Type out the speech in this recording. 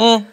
Mm.